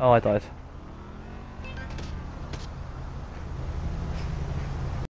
Oh, I died.